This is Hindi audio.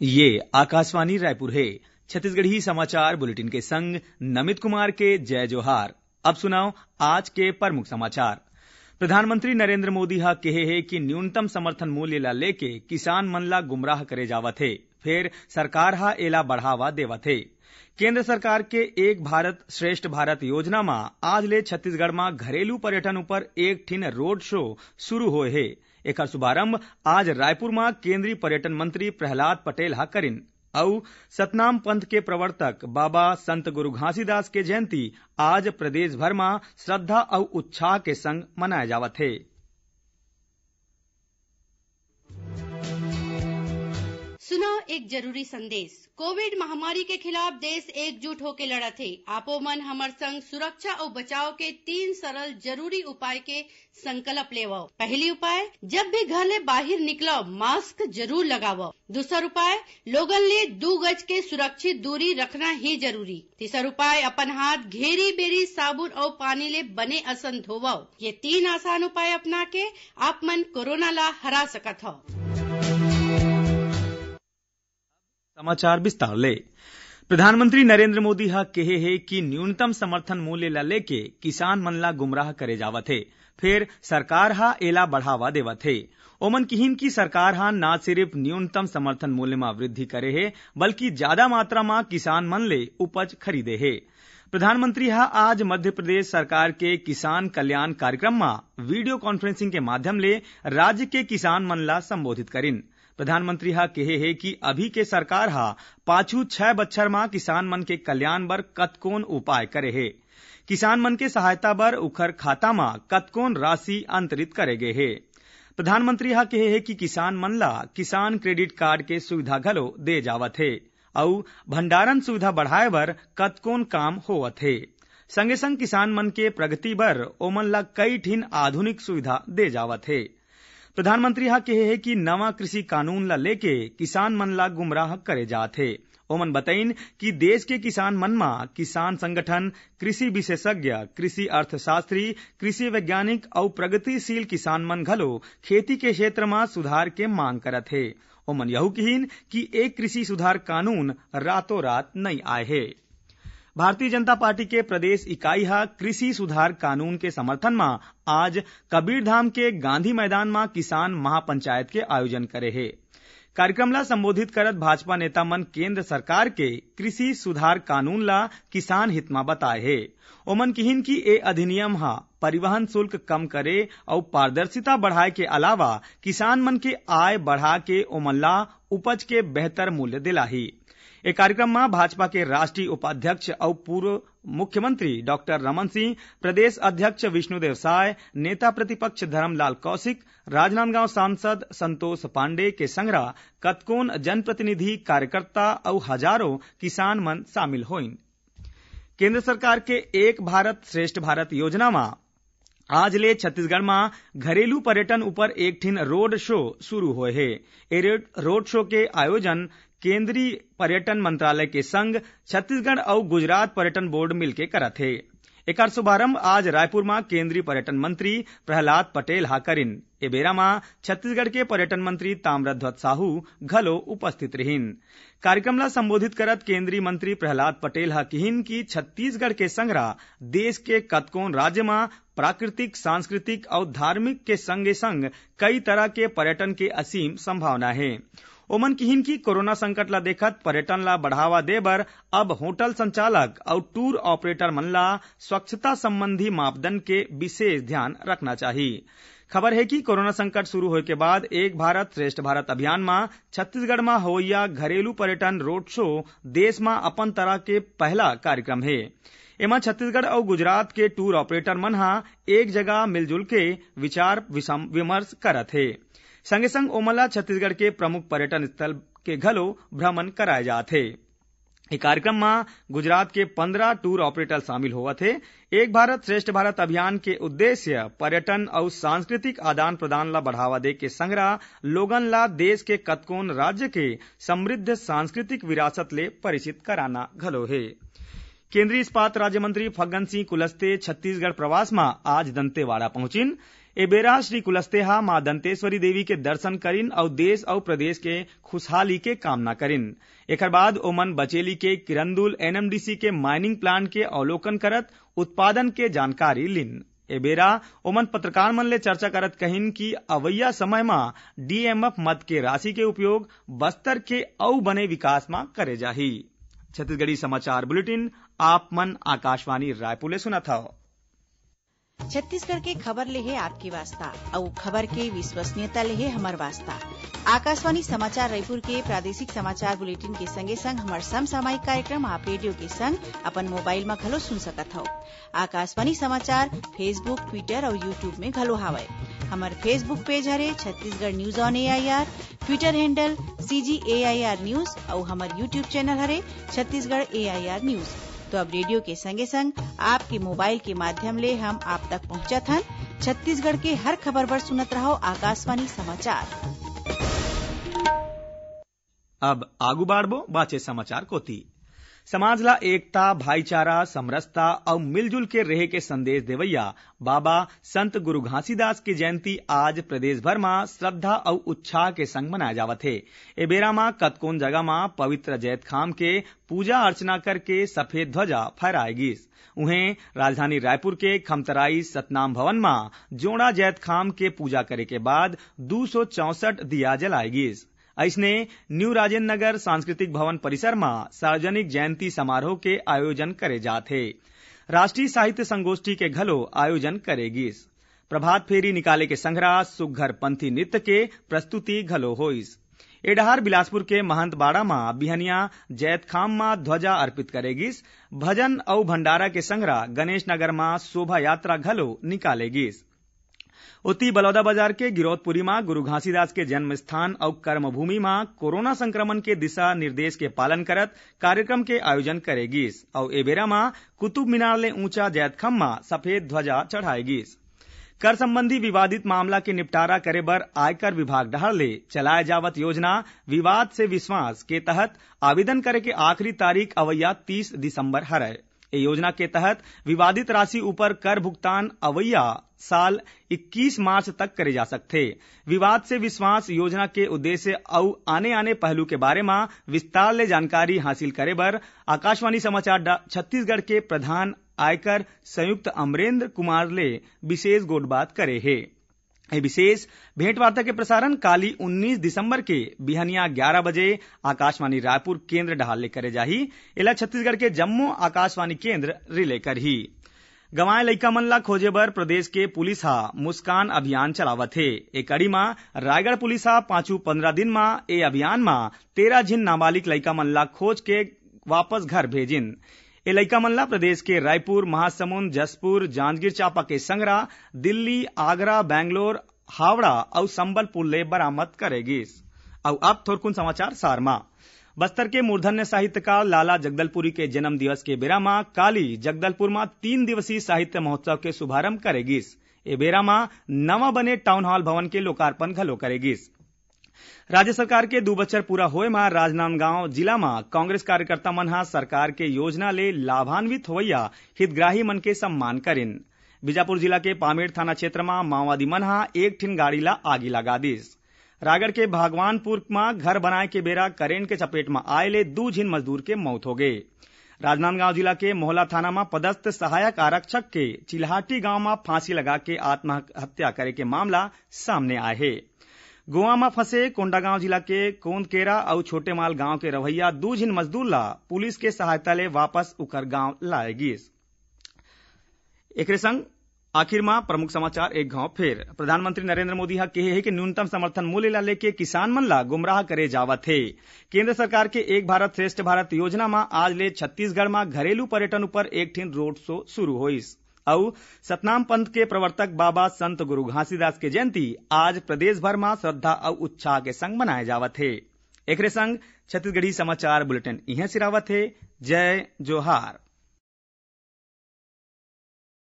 ये आकाशवाणी रायपुर है। छत्तीसगढ़ी समाचार बुलेटिन के संग नमित कुमार के जय जोहार। अब सुनाओ आज के प्रमुख समाचार। प्रधानमंत्री नरेंद्र मोदी हा कहे है कि न्यूनतम समर्थन मूल्य ला लेके किसान मन ला गुमराह करे जावत है। फिर सरकार हा एला बढ़ावा देवत है। केंद्र सरकार के एक भारत श्रेष्ठ भारत योजना में आज ले छत्तीसगढ़ में घरेलू पर्यटन ऊपर एक ठिन रोड शो शुरू होए है। एकर शुभारंभ आज रायपुर में केंद्रीय पर्यटन मंत्री प्रहलाद पटेल हा करिन। सतनाम पंथ के प्रवर्तक बाबा संत गुरु घासीदास के जयंती आज प्रदेश भर में श्रद्धा और उत्साह के संग मनाया जावत है। सुनो एक ज़रूरी संदेश। कोविड महामारी के खिलाफ देश एकजुट होकर लड़त है आपो मन, हमर संग सुरक्षा और बचाव के तीन सरल ज़रूरी उपाय के संकल्प लेवो। पहली उपाय, जब भी घर ले बाहर निकलो, मास्क ज़रूर लगावो। दूसर उपाय, लोगन ले दू गज के सुरक्षित दूरी रखना ही ज़रूरी। तीसर उपाय, अपन हाथ घेरी बेरी साबुन और पानी ले बने असन धोवो ये तीन आसान उपाय अपना के आप मन कोरोना ला हरा सकत हो। ले। प्रधानमंत्री नरेंद्र मोदी हा कहे है कि न्यूनतम समर्थन मूल्य ला लेके किसान मन ला गुमराह करे जावत है। फिर सरकार हा एला बढ़ावा देवत है। ओमन किहिन की सरकार हा न सिर्फ़ न्यूनतम समर्थन मूल्य में वृद्धि करे है, बल्कि ज़्यादा मात्रा में किसान मन ले उपज खरीदे है। प्रधानमंत्री हा आज मध्य प्रदेश सरकार के किसान कल्याण कार्यक्रम में वीडियो कॉन्फ्रेंसिंग के माध्यम ले राज्य के किसान मन ला संबोधित करिन। प्रधानमंत्री हा कहे है कि अभी के सरकार हा पाछू छह बच्छर माँ किसान मन के कल्याण बर कतकोन उपाय करे है। किसान मन के सहायता बर उखर खाता मा कतकोन राशि अंतरित करे गे है। प्रधानमंत्री हा कहे है कि किसान मन ला किसान क्रेडिट कार्ड के सुविधा घलो दे जावत है, अउ भंडारण सुविधा बढ़ाए बर कतकोन काम होवत है। संगे संग किसान मन के प्रगति बर ओमन ला कई ठिन आधुनिक सुविधा दे जावत है। प्रधानमंत्री हा कहे है कि नवा कृषि कानून ला लेके किसान मन ला गुमराह करे जात है। ओमन बताइन कि देश के किसान मन मा किसान संगठन, कृषि विशेषज्ञ, कृषि अर्थशास्त्री, कृषि वैज्ञानिक और प्रगतिशील किसान मन घलो खेती के क्षेत्र में सुधार के मांग करत है। ओमन यहू कहीन कि एक कृषि सुधार कानून रातों रात नहीं आए है। भारतीय जनता पार्टी के प्रदेश इकाई हा कृषि सुधार कानून के समर्थन में आज कबीरधाम के गांधी मैदान में किसान महापंचायत के आयोजन करे है। कार्यक्रम ला संबोधित करत भाजपा नेता मन केंद्र सरकार के कृषि सुधार कानून ला किसान हित में बताए है। ओमन किहिन की ए अधिनियम हा परिवहन शुल्क कम करे और पारदर्शिता बढ़ाए के अलावा किसान मन के आय बढ़ा के ओमन ला उपज के बेहतर मूल्य दिलाही। कार्यक्रम में भाजपा के राष्ट्रीय उपाध्यक्ष और पूर्व मुख्यमंत्री डॉक्टर रमन सिंह, प्रदेश अध्यक्ष विष्णुदेव साय, नेता प्रतिपक्ष धरमलाल कौशिक, राजनांदगांव सांसद संतोष पांडे के संग्रह कतकोन जनप्रतिनिधि कार्यकर्ता और हज़ारों किसान मन शामिल होइन केंद्र सरकार के एक भारत श्रेष्ठ भारत योजना में आज ले छत्तीसगढ़ में घरेलू पर्यटन ऊपर एक ठिन रोड शो शुरू हुए है। रोड शो के आयोजन केंद्रीय पर्यटन मंत्रालय के संग छत्तीसगढ़ और गुजरात पर्यटन बोर्ड मिलके करत है। एक शुभारंभ आज रायपुर में केंद्रीय पर्यटन मंत्री प्रहलाद पटेल हा करिन। ए बेरा में छत्तीसगढ़ के पर्यटन मंत्री ताम्रध्वज साहू घलो उपस्थित रहिन। कार्यक्रम ला संबोधित करत केंद्रीय मंत्री प्रहलाद पटेल हा किहिन की छत्तीसगढ़ के संग्रह देश के कतकोन राज्य में प्राकृतिक, सांस्कृतिक और धार्मिक के संगे संग कई तरह के पर्यटन के असीम संभावना है। ओमन किहिन की कोरोना संकट ला देखत पर्यटन ला बढ़ावा दे बर अब होटल संचालक और टूर ऑपरेटर मन ला स्वच्छता संबंधी मापदंड के विशेष ध्यान रखना चाहिए खबर है कि कोरोना संकट शुरू होने के बाद एक भारत श्रेष्ठ भारत अभियान में छत्तीसगढ़ में होइया घरेलू पर्यटन रोड शो देश में अपन तरह के पहला कार्यक्रम है। एमा छत्तीसगढ़ और गुजरात के टूर ऑपरेटर मन एक जगह मिलजुल के विचार विमर्श करत है। संगे संग ओमला छत्तीसगढ़ के प्रमुख पर्यटन स्थल के घलो भ्रमण कराए जात है। कार्यक्रम में गुजरात के पंद्रह टूर ऑपरेटर शामिल हुआ थे। एक भारत श्रेष्ठ भारत अभियान के उद्देश्य पर्यटन और सांस्कृतिक आदान प्रदान ला बढ़ावा दे के संग्रह, लोगन ला देश के कतकोन राज्य के समृद्ध सांस्कृतिक विरासत ले परिचित कराना घलो है। केंद्रीय इस्पात राज्य मंत्री फग्गन सिंह कुलस्ते छत्तीसगढ़ प्रवास में आज दंतेवाड़ा पहुंचिन। ए बेरा श्री कुलस्तेहा माँ दंतेश्वरी देवी के दर्शन करिन और देश और प्रदेश के खुशहाली के कामना करिन। एकर बाद ओमन बचेली के किरंदुल एनएमडीसी के माइनिंग प्लांट के अवलोकन करत उत्पादन के जानकारी लिन। ए बेरा ओमन पत्रकार मन ले चर्चा करत कहिन कि अवैया समय में डीएमएफ मत के राशि के उपयोग बस्तर के औ बने विकास में करे जाही। छत्तीसगढ़ी समाचार बुलेटिन, आप मन आकाशवाणी रायपुर सुना था छत्तीसगढ़ के खबर लेहे आपके वास्ता। और खबर के विश्वसनीयता लेहे हमर वास्ता। आकाशवाणी समाचार रायपुर के प्रादेशिक समाचार बुलेटिन के संगे संग हमार समसामयिक कार्यक्रम आप रेडियो के संग अपन मोबाइल में घलो सुन सकत हो। आकाशवाणी समाचार फेसबुक, ट्विटर और यूट्यूब में घलो हावय। हमार Facebook page Hare Chhattisgarh news on AIR Twitter handle CG AIR news और हमार यूट्यूब चैनल हरे छत्तीसगढ़ एआईआर न्यूज़। तो अब रेडियो के संगे संग आपके मोबाइल के माध्यम ले हम आप तक पहुंचत हन छत्तीसगढ़ के हर खबर पर सुनत रहो आकाशवाणी समाचार। अब आगू बाढ़ बाचे समाचार कोती। समाजला एकता, भाईचारा, समरसता और मिलजुल के रहे के संदेश देवैया। बाबा संत गुरु घासीदास की जयंती आज प्रदेश भर में श्रद्धा और उत्साह के संग मनाया जावत है। ए बेरा में कतकोन जगह में पवित्र जैत खाम के पूजा अर्चना करके सफ़ेद ध्वजा फहराएगी उन्हें राजधानी रायपुर के खमतराई सतनाम भवन में जोड़ा जैत खाम के पूजा करे के बाद दो दिया जलाएगीस ऐसने न्यू राजेन्द्र नगर सांस्कृतिक भवन परिसर में सार्वजनिक जयंती समारोह के आयोजन करे जाते राष्ट्रीय साहित्य संगोष्ठी के घलो आयोजन करेगी प्रभात फेरी निकाले के संग्रह सुघर पंथी नृत्य के प्रस्तुति घलो होइस। एडहार बिलासपुर के महंत बाड़ा में बिहनिया जैत खाम में ध्वजा अर्पित करेगिस। भजन और भंडारा के संग्रह गणेश नगर में शोभा यात्रा घलो निकालेगिस। उती बलौदा बाज़ार के गिरौदपुरी में गुरु घासीदास के जन्म स्थान और कर्मभूमि में कोरोना संक्रमण के दिशा निर्देश के पालन करत कार्यक्रम के आयोजन करेगीस और एबेरा में कुतुब मीनार ले ऊँचा जैतखम में सफ़ेद ध्वजा चढ़ाएगीस कर संबंधी विवादित मामला के निपटारा करे बर आयकर विभाग डहर ले चलाए जावत योजना विवाद से विश्वास के तहत आवेदन करे के आखिरी तारीख अवैया तीस दिसंबर हरय। योजना के तहत विवादित राशि ऊपर कर भुगतान अवैया साल 21 मार्च तक करे जा सकते। विवाद से विश्वास योजना के उद्देश्य और आने आने पहलू के बारे में विस्तार ले जानकारी हासिल करे बर आकाशवाणी समाचार छत्तीसगढ़ के प्रधान आयकर संयुक्त अमरेंद्र कुमार ले विशेष गोटबात करे है। विशेष भेंटवार्ता के प्रसारण काली 19 दिसंबर के बिहनिया 11 बजे आकाशवाणी रायपुर केंद्र डहाल ले करे जाही। इला छत्तीसगढ़ के जम्मू आकाशवाणी केंद्र रिले करही। गंवाए लइका मन ला खोजे बर प्रदेश के पुलिस हा मुस्कान अभियान चलावत हे। ए कड़ी मा रायगढ़ पुलिस हा पांचू पंद्रह दिन मा ए अभियान मा तेरह झिन नाबालिग लइका मन खोज के वापस घर भेजिन। ए लइका मन ला प्रदेश के रायपुर, महासमुंद, जसपुर, जांजगीर चांपा के संगरा, दिल्ली, आगरा, बैंगलोर, हावड़ा और संबलपुर ले बरामद करेगिस और अब थोरकुन समाचार, सारमा। बस्तर के मूर्धन्य साहित्यकार लाला जगदलपुरी के जन्म दिवस के बेरा माँ काली जगदलपुर में तीन दिवसीय साहित्य महोत्सव के शुभारंभ करेगिस ए बेरा माँ नवा बने टाउन हॉल भवन के लोकार्पण घलो करेगिस राज्य सरकार के दू बच्चर पूरा होए मा राजनांदगांव जिला में कांग्रेस कार्यकर्ता मन हा सरकार के योजना ले लाभान्वित होवैया हितग्राही मन के सम्मान करिन। बीजापुर जिला के पामेड़ थाना क्षेत्र में माओवादी मन हा एक ठिन गाड़ी ला आगी लगा दिस। रायगढ़ के भागवानपुर में घर बनाए के बेरा करेंट के चपेट में आए ले दू झिन मजदूर के मौत हो गए। राजनांदगांव जिला के मोहला थाना में पदस्थ सहायक आरक्षक के चिल्हाटी गाँव में फांसी लगा के आत्महत्या करे के मामला सामने आए है। गोवा में फंसे कोंडागांव जिला के कोंदकेरा और छोटे माल गाँव के रवैया दू झिन मजदूर ला पुलिस के सहायता ले वापस उकर गाँव लाएगी एक संग, आखिर में प्रमुख समाचार, एक गाँव फिर। प्रधानमंत्री नरेंद्र मोदी हा कहे है कि न्यूनतम समर्थन मूल्य ला लेके किसान मन ला गुमराह करे जावत है। केंद्र सरकार के एक भारत श्रेष्ठ भारत योजना में आज ले छत्तीसगढ़ में घरेलू पर्यटन ऊपर एक ठिन रोड शो शुरू होइस। और सतनाम पंथ के प्रवर्तक बाबा संत गुरु घासीदास के जयंती आज प्रदेश भर में श्रद्धा और उत्साह के संग मनाए जावत है। एक संग छत्तीसगढ़ी समाचार बुलेटिन इहे सिरावत है। जय जोहार।